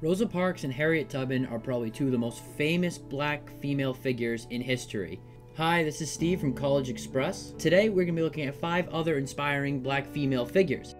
Rosa Parks and Harriet Tubman are probably two of the most famous black female figures in history. Hi, this is Steve from CollegeXpress. Today we're going to be looking at five other inspiring black female figures.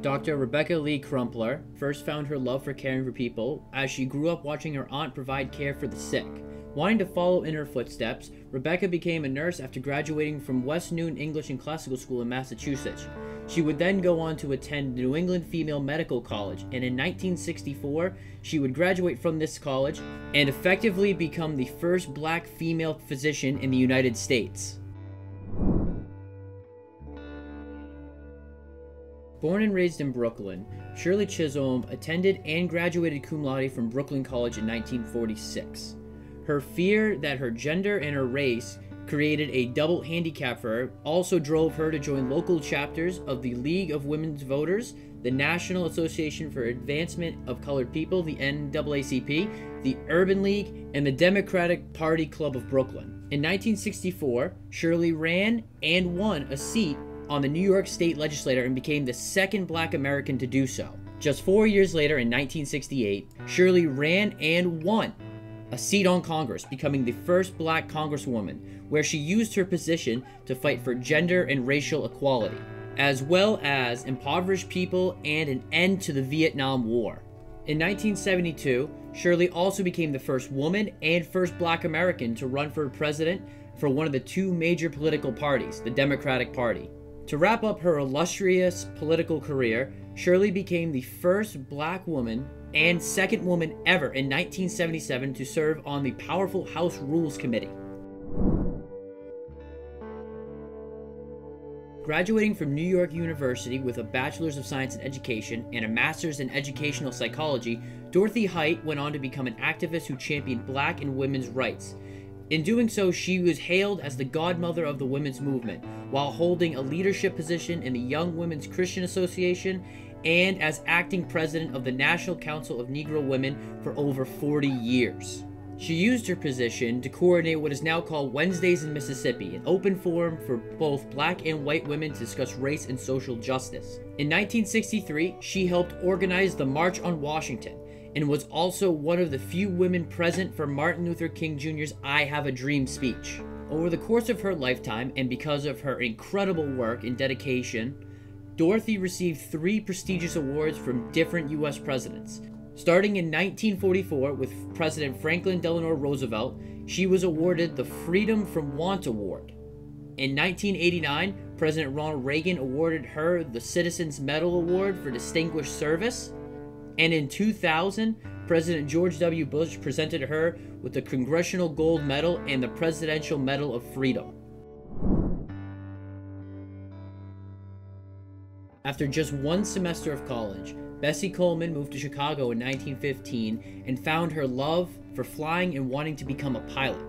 Dr. Rebecca Lee Crumpler first found her love for caring for people as she grew up watching her aunt provide care for the sick. Wanting to follow in her footsteps, Rebecca became a nurse after graduating from West Newton English and Classical School in Massachusetts. She would then go on to attend New England Female Medical College, and in 1964, she would graduate from this college and effectively become the first black female physician in the United States. Born and raised in Brooklyn, Shirley Chisholm attended and graduated cum laude from Brooklyn College in 1946. Her fear that her gender and her race created a double handicap for her also drove her to join local chapters of the League of Women's Voters, the National Association for Advancement of Colored People, the NAACP, the Urban League, and the Democratic Party Club of Brooklyn. In 1964, Shirley ran and won a seat on the New York State Legislature and became the second black American to do so. Just four years later, in 1968, Shirley ran and won a seat on Congress, becoming the first black congresswoman, where she used her position to fight for gender and racial equality, as well as impoverished people and an end to the Vietnam War. In 1972, Shirley also became the first woman and first black American to run for president for one of the two major political parties, the Democratic Party. To wrap up her illustrious political career, Shirley became the first black woman and second woman ever in 1977 to serve on the powerful House Rules Committee. Graduating from New York University with a Bachelor's of Science in Education and a Master's in Educational Psychology, Dorothy Height went on to become an activist who championed black and women's rights. In doing so, she was hailed as the godmother of the women's movement, while holding a leadership position in the Young Women's Christian Association and as acting president of the National Council of Negro Women for over 40 years. She used her position to coordinate what is now called Wednesdays in Mississippi, an open forum for both black and white women to discuss race and social justice. In 1963, she helped organize the March on Washington and was also one of the few women present for Martin Luther King Jr.'s I Have a Dream speech. Over the course of her lifetime, and because of her incredible work and dedication, Dorothy received three prestigious awards from different U.S. presidents. Starting in 1944 with President Franklin Delano Roosevelt, she was awarded the Freedom from Want Award. In 1989, President Ronald Reagan awarded her the Citizens Medal Award for Distinguished Service. And in 2000, President George W. Bush presented her with the Congressional Gold Medal and the Presidential Medal of Freedom. After just one semester of college, Bessie Coleman moved to Chicago in 1915 and found her love for flying and wanting to become a pilot.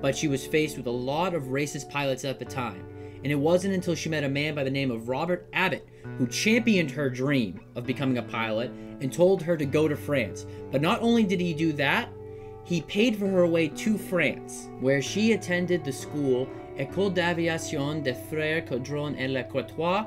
But she was faced with a lot of racist pilots at the time, and it wasn't until she met a man by the name of Robert Abbott who championed her dream of becoming a pilot and told her to go to France. But not only did he do that, he paid for her way to France, where she attended the school École d'Aviation des Frères Caudron et Lacroix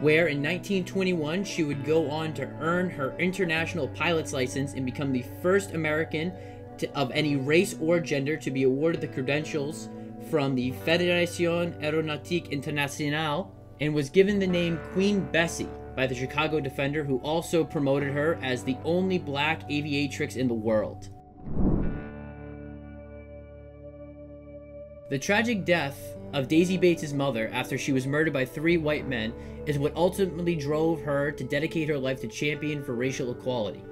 where in 1921 she would go on to earn her international pilot's license and become the first American to, of any race or gender to be awarded the credentials from the Fédération Aéronautique Internationale and was given the name Queen Bessie by the Chicago Defender, who also promoted her as the only black aviatrix in the world. The tragic death of Daisy Bates' mother after she was murdered by three white men is what ultimately drove her to dedicate her life to champion for racial equality.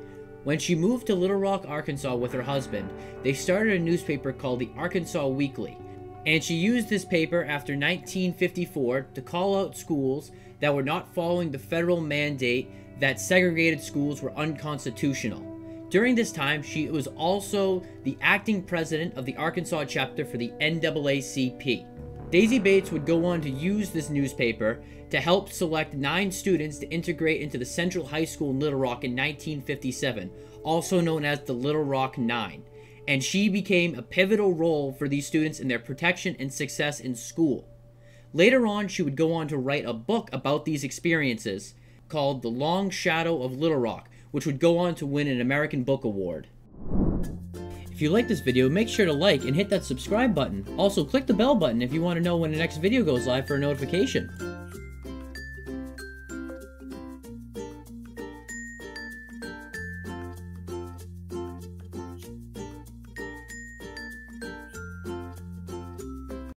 When she moved to Little Rock, Arkansas with her husband, they started a newspaper called the Arkansas Weekly. And she used this paper after 1954 to call out schools that were not following the federal mandate that segregated schools were unconstitutional. During this time, she was also the acting president of the Arkansas chapter for the NAACP. Daisy Bates would go on to use this newspaper to help select nine students to integrate into the Central High School in Little Rock in 1957, also known as the Little Rock Nine. and she became a pivotal role for these students in their protection and success in school. Later on, she would go on to write a book about these experiences called The Long Shadow of Little Rock, which would go on to win an American Book Award. If you like this video, make sure to like and hit that subscribe button. Also, click the bell button if you want to know when the next video goes live for a notification.